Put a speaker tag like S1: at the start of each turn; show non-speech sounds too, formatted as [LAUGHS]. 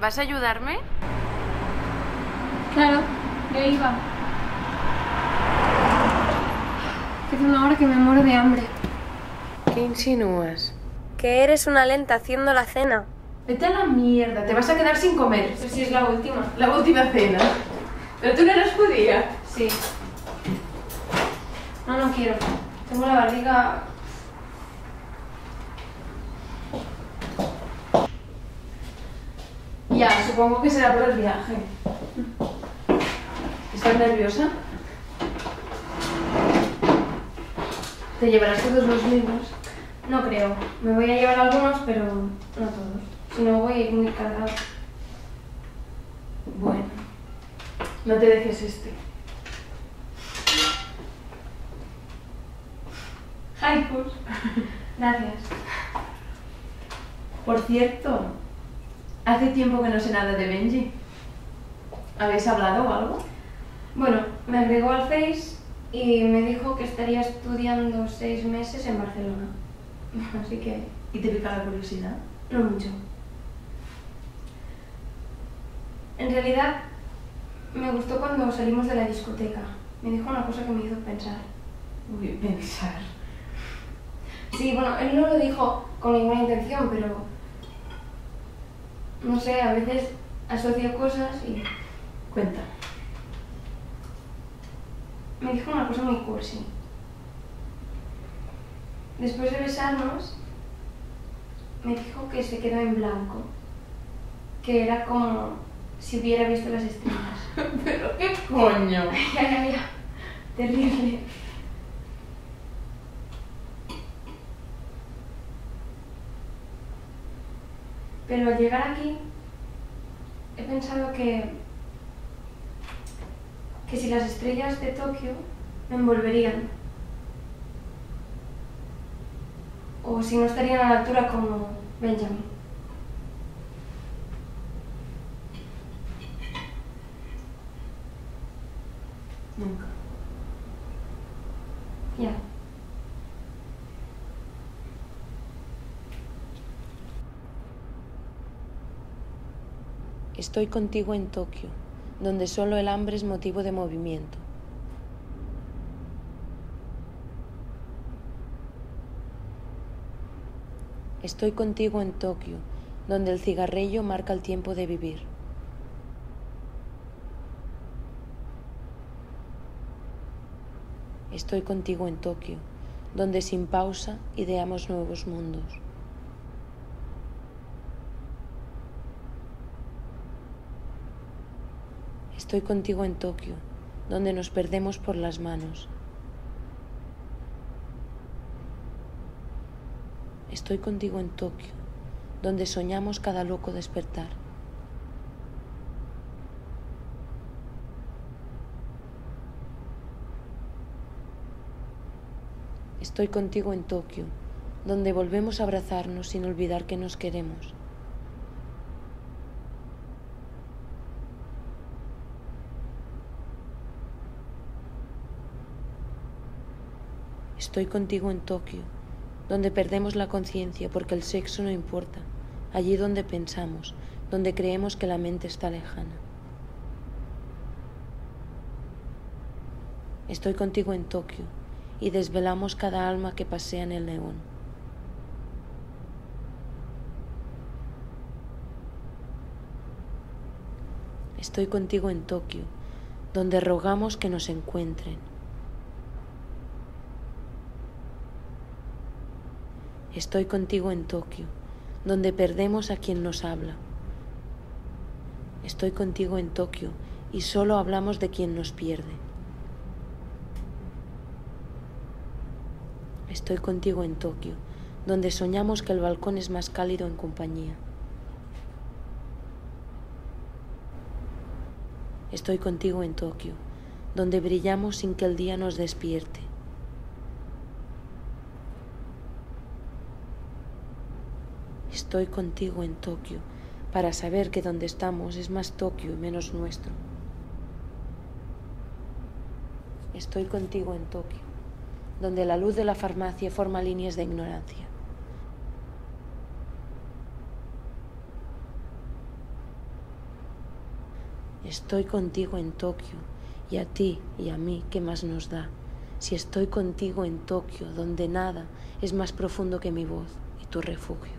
S1: ¿Vas a ayudarme?
S2: Claro, yo iba. Hace una hora que me muero de hambre.
S1: ¿Qué insinúas?
S2: Que eres una lenta haciendo la cena.
S1: Vete a la mierda, te vas a quedar sin comer.
S2: Pero si es la última.
S1: La última cena. Pero tú no eres judía.
S2: Sí. No, no quiero. Tengo la barriga...
S1: Ya, supongo que será por el viaje. ¿Estás nerviosa? ¿Te llevarás todos los libros?
S2: No creo. Me voy a llevar algunos, pero no todos. Si no, voy a ir muy cargado.
S1: Bueno, no te dejes este.
S2: Haikus. Gracias.
S1: Por cierto, hace tiempo que no sé nada de Benji. ¿Habéis hablado o algo?
S2: Bueno, me agregó al Face y me dijo que estaría estudiando seis meses en Barcelona. [LAUGHS] Así que
S1: ¿Y te pica la curiosidad?
S2: no mucho. En realidad, me gustó cuando salimos de la discoteca. Me dijo una cosa que me hizo pensar.
S1: Uy, pensar.
S2: Sí, bueno, él no lo dijo con ninguna intención, pero no sé, a veces asocio cosas y
S1: Cuenta.
S2: me dijo una cosa muy cursi. Después de besarnos, me dijo que se quedó en blanco, que era como si hubiera visto las estrellas. [LAUGHS]
S1: ¿Pero qué coño?
S2: ya, ya, ya. Terrible. Pero al llegar aquí, he pensado que, que si las estrellas de Tokio me envolverían, o si no estarían a la altura como Benjamin.
S1: Nunca.
S2: Ya.
S3: Estoy contigo en Tokio, donde solo el hambre es motivo de movimiento. Estoy contigo en Tokio, donde el cigarrillo marca el tiempo de vivir. Estoy contigo en Tokio, donde sin pausa ideamos nuevos mundos. Estoy contigo en Tokio, donde nos perdemos por las manos. Estoy contigo en Tokio, donde soñamos cada loco despertar. Estoy contigo en Tokio, donde volvemos a abrazarnos sin olvidar que nos queremos. Estoy contigo en Tokio, donde perdemos la conciencia porque el sexo no importa, allí donde pensamos, donde creemos que la mente está lejana. Estoy contigo en Tokio y desvelamos cada alma que pasea en el neón. Estoy contigo en Tokio, donde rogamos que nos encuentren. Estoy contigo en Tokio, donde perdemos a quien nos habla. Estoy contigo en Tokio y solo hablamos de quien nos pierde. Estoy contigo en Tokio, donde soñamos que el balcón es más cálido en compañía. Estoy contigo en Tokio, donde brillamos sin que el día nos despierte. Estoy contigo en Tokio para saber que donde estamos es más Tokio y menos nuestro. Estoy contigo en Tokio, donde la luz de la farmacia forma líneas de ignorancia. Estoy contigo en Tokio y a ti y a mí, ¿qué más nos da? Si estoy contigo en Tokio, donde nada es más profundo que mi voz y tu refugio.